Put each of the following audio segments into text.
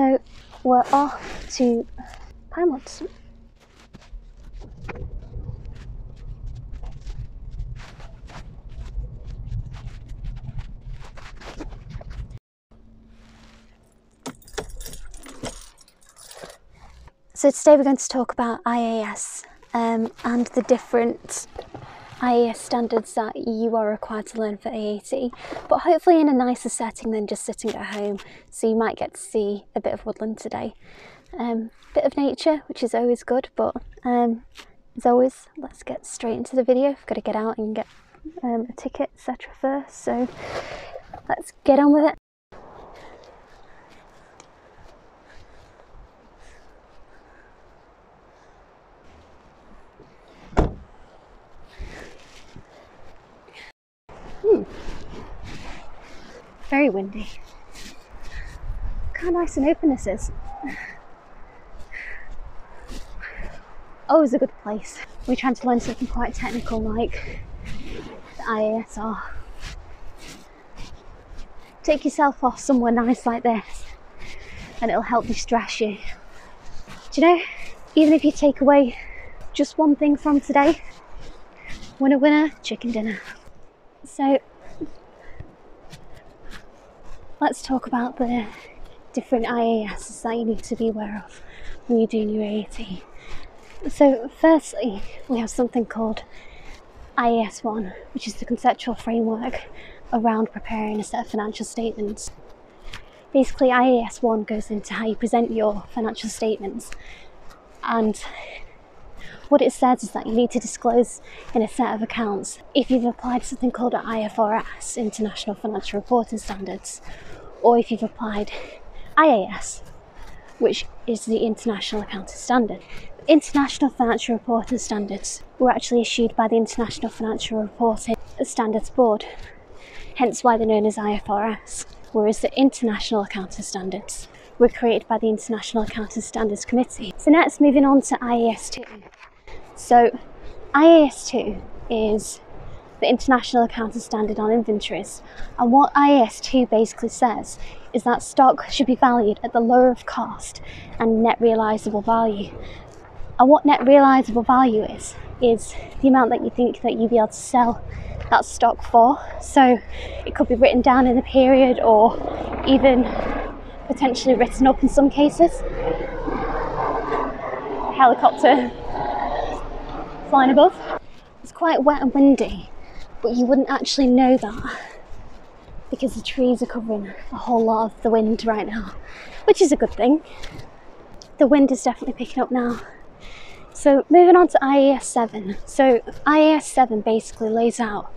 So we're off to Pinewoods. So today we're going to talk about IAS um, and the different IAS standards that you are required to learn for AAT, but hopefully in a nicer setting than just sitting at home. So you might get to see a bit of woodland today, a um, bit of nature, which is always good. But um, as always, let's get straight into the video. I've got to get out and get um, a ticket, etc. First, so let's get on with it. Very windy. Look how nice and open this is. Oh, Always a good place. We're trying to learn something quite technical like the IASR. Take yourself off somewhere nice like this and it'll help distress you. Do you know, even if you take away just one thing from today, winner winner, chicken dinner. So let's talk about the different IASs that you need to be aware of when you're doing your AAT. So, firstly, we have something called IAS 1, which is the conceptual framework around preparing a set of financial statements. Basically, IAS 1 goes into how you present your financial statements and what it says is that you need to disclose in a set of accounts if you've applied something called IFRS, International Financial Reporting Standards, or if you've applied IAS, which is the International Accounting Standard. International Financial Reporting Standards were actually issued by the International Financial Reporting Standards Board, hence why they're known as IFRS, whereas the International Accounting Standards were created by the International Accounting Standards Committee. So next moving on to IAS 2. So, IAS 2 is the International Accounting Standard on Inventories, and what IAS 2 basically says is that stock should be valued at the lower of cost and net realizable value. And what net realizable value is, is the amount that you think that you'll be able to sell that stock for. So it could be written down in a period or even potentially written up in some cases. Helicopter flying above. It's quite wet and windy, but you wouldn't actually know that because the trees are covering a whole lot of the wind right now, which is a good thing. The wind is definitely picking up now. So, moving on to IAS 7. So, IAS 7 basically lays out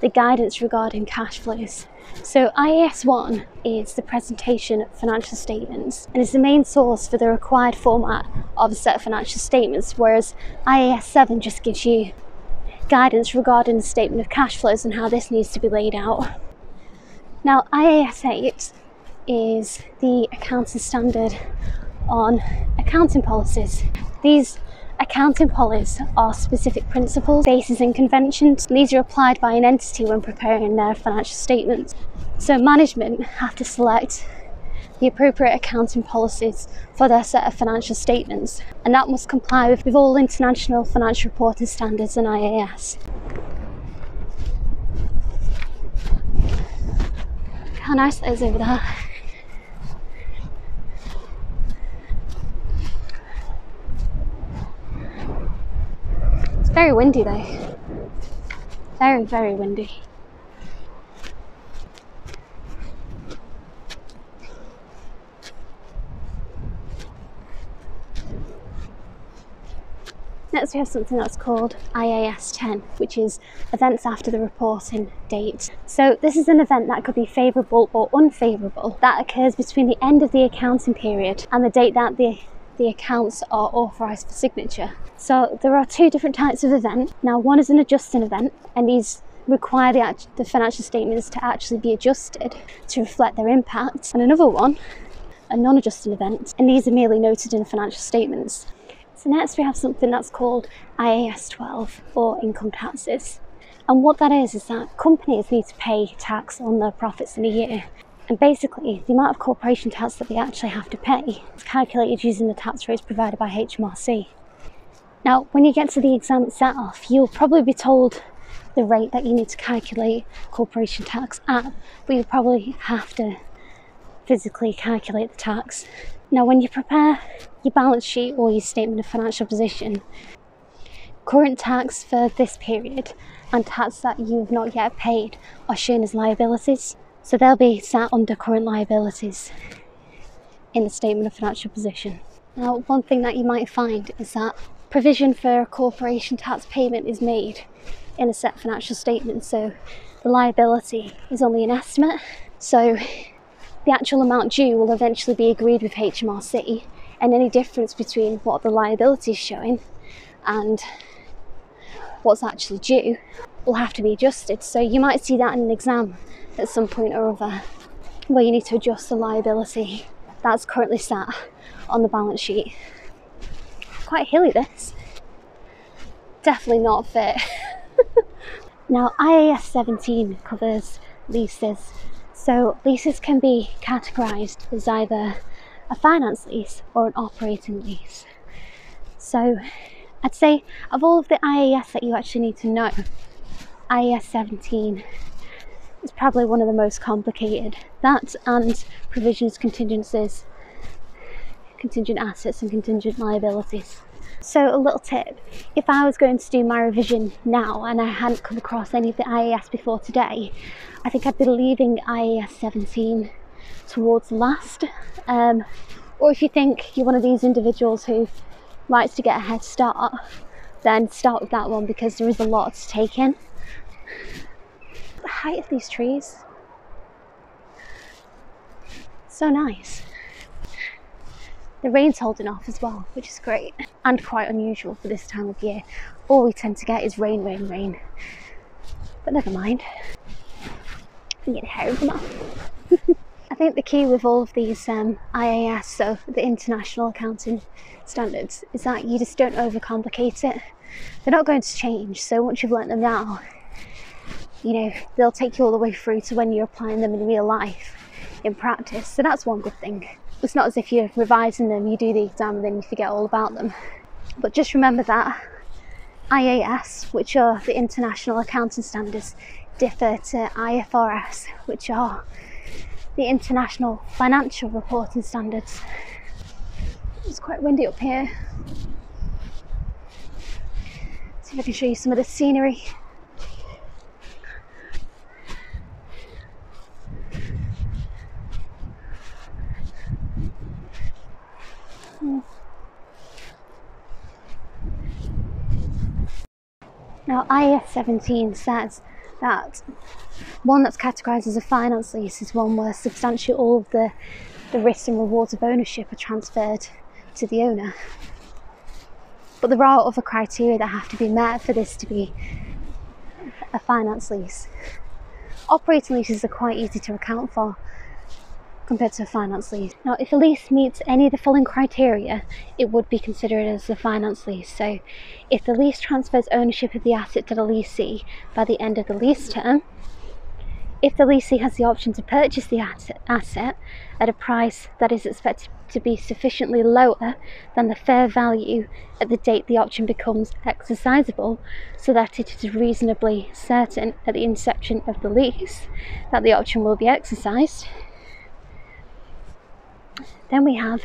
the guidance regarding cash flows. So, IAS 1 is the presentation of financial statements and is the main source for the required format of a set of financial statements, whereas IAS 7 just gives you guidance regarding the statement of cash flows and how this needs to be laid out. Now, IAS 8 is the accounting standard on accounting policies. These accounting policies are specific principles, bases, and conventions. These are applied by an entity when preparing their financial statements. So, management have to select the appropriate accounting policies for their set of financial statements, and that must comply with, with all international financial reporting standards and IAS. How nice that is over there. It's very windy though. Very, very windy. Next, we have something that's called IAS 10, which is events after the reporting date. So, this is an event that could be favourable or unfavourable that occurs between the end of the accounting period and the date that the the accounts are authorised for signature. So there are two different types of event. Now one is an adjusting event and these require the, the financial statements to actually be adjusted to reflect their impact and another one a non-adjusting event and these are merely noted in the financial statements. So next we have something that's called IAS 12 or income taxes. And what that is is that companies need to pay tax on their profits in a year. And basically, the amount of corporation tax that they actually have to pay is calculated using the tax rates provided by HMRC. Now, when you get to the exam itself, you'll probably be told the rate that you need to calculate corporation tax at, but you'll probably have to physically calculate the tax. Now, when you prepare your balance sheet or your statement of financial position, current tax for this period and tax that you have not yet paid are shown as liabilities. So they'll be sat under current liabilities in the statement of financial position. Now, one thing that you might find is that provision for a corporation tax payment is made in a set financial statement, so the liability is only an estimate. So the actual amount due will eventually be agreed with HMRC, and any difference between what the liability is showing and what's actually due will have to be adjusted. So you might see that in an exam at some point or other where you need to adjust the liability that's currently sat on the balance sheet. Quite hilly, this. Definitely not fit. now, IAS 17 covers leases so leases can be categorised as either a finance lease or an operating lease. So I'd say of all of the IAS that you actually need to know, IAS 17 is probably one of the most complicated. That and provisions, contingencies, contingent assets and contingent liabilities. So, a little tip if I was going to do my revision now and I hadn't come across any of the IAS before today, I think I'd be leaving IAS 17 towards last. Um, or if you think you're one of these individuals who likes to get a head start, then start with that one because there is a lot to take in. The height of these trees, so nice. The rain's holding off as well, which is great and quite unusual for this time of year. All we tend to get is rain, rain, rain. But never mind. I get hair of them off. I think the key with all of these um, IAS, so the International Accounting Standards, is that you just don't overcomplicate it. They're not going to change, so once you've learnt them now, you know, they'll take you all the way through to when you're applying them in real life, in practice. So that's one good thing it's not as if you're revising them, you do the exam and then you forget all about them. But just remember that IAS, which are the international accounting standards, differ to IFRS, which are the international financial reporting standards. It's quite windy up here. See if I can show you some of the scenery. Now, IAS 17 says that one that's categorised as a finance lease is one where substantially all of the, the risks and rewards of ownership are transferred to the owner. But there are other criteria that have to be met for this to be a finance lease. Operating leases are quite easy to account for compared to a finance lease. Now, if a lease meets any of the following criteria, it would be considered as a finance lease. So, if the lease transfers ownership of the asset to the lessee by the end of the lease term, if the lessee has the option to purchase the asset at a price that is expected to be sufficiently lower than the fair value at the date the option becomes exercisable, so that it is reasonably certain at the inception of the lease that the option will be exercised, then we have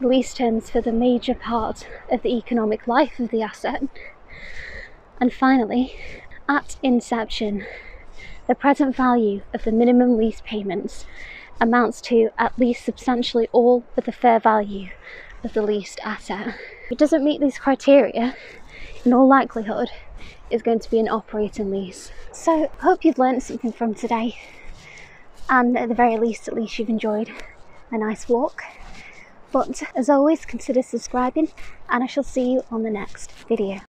lease terms for the major part of the economic life of the asset. And finally, at inception, the present value of the minimum lease payments amounts to at least substantially all of the fair value of the leased asset. If it doesn't meet these criteria, in all likelihood, is going to be an operating lease. So, hope you've learned something from today and at the very least, at least you've enjoyed a nice walk. But as always, consider subscribing, and I shall see you on the next video.